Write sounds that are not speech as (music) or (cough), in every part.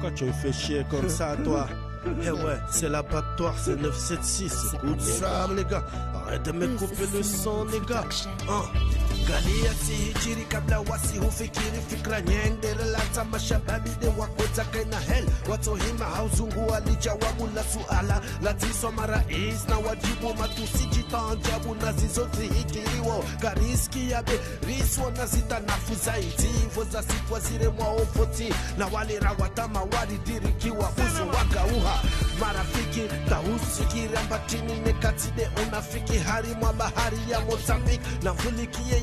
Quand tu fais chier comme ça, toi. (laughs) Eh ouais, c'est l'abattoir, c'est 976. Écoute ça, les gars. Arrête de me couper le son, les gars. Hein? Galia sihijiri kabla wasihufikiri fikra nyendele lata mashababi de wakoza kaina hel watohima hauzungu alijawabu la suala. Latiswa marais na wajibu matusi jitanjabu na zizozihikiriwo kariski yabe riswa na zitanafu zaidi. Hivo za sitwa zire mwaofoti na walirawatama walidirikiwa uso wakauha marafiki tahusikiri ambatini nekatide unafiki hari mwa bahari ya mozambik na vulikie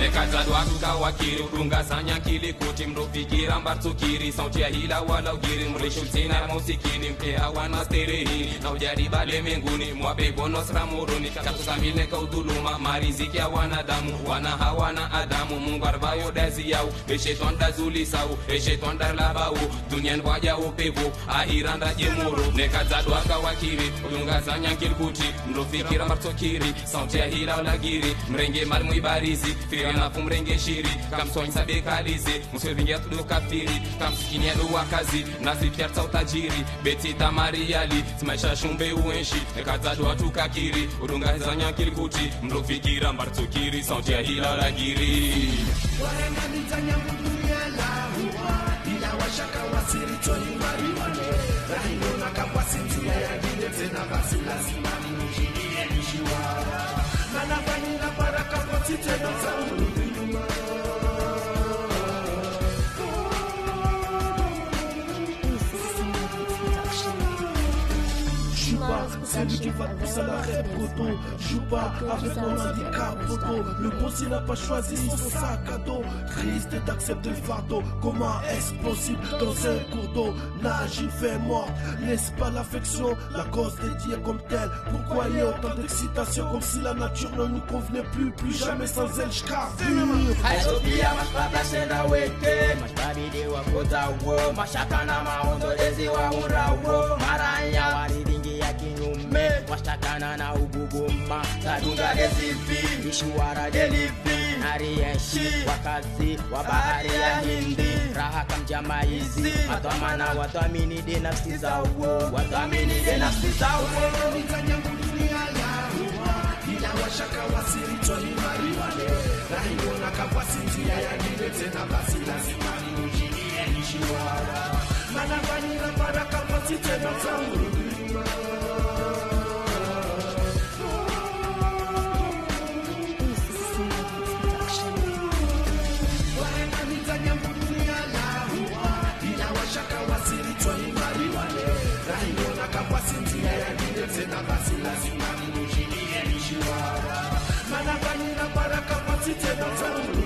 nekadzadwa tukawakiri udungasanya kili kuti mndofikira mbatsukiri. Sauti ya wala ugiri mrishutsina mausikini. Mpeha wana sterehini na ujariba lemenguni mwabegonosra muruni katusamile kaudhuluma mariziki ya wanadamu wana hawana adamu. Mungu arvayo dazi yau eshetwandazulisau esheton darlavau upevu ahiranda jemuru nekadzadwa kawakiri udungasanya kili kuti mndofikira mbatsukiri. Sauti ya hila mrenge mali mrenge shiri kamsonyisa bekalize muswevingia tudo kafiri kamsikinia do utajiri betita mariali simaisha shumbe uenshi ekadzado watu kakiri udungazanya kili kuti mndofikira mbartsukiri sauti ya hila wala giri Joue pas, c'est lui qui va te pousser à l'arrêt poteau Joue pas avec mon handicap poteau Le boss il n'a pas choisi son sac à dos. Triste d'accepter le fardeau. Comment est-ce possible dans un cours d'eau? Nage il fait mort. Laisse pas l'affection La cause dédiée comme telle. Pourquoi y a autant d'excitation? Comme si la nature ne nous convenait plus. Plus jamais sans elle masipata senda weke masipabidi wakuta wo mashaka na maondolezi wa urawo maranya washtakana na uguguma kadunga desifi ishuara delivi narieshi wakazi wa bahari ya hindi raha kamjamaizi watwamana watwamini de nafsi zao watwamini de nafsi zao Mana vanira para kapasite na zangu Manabani na baraka patite na tamu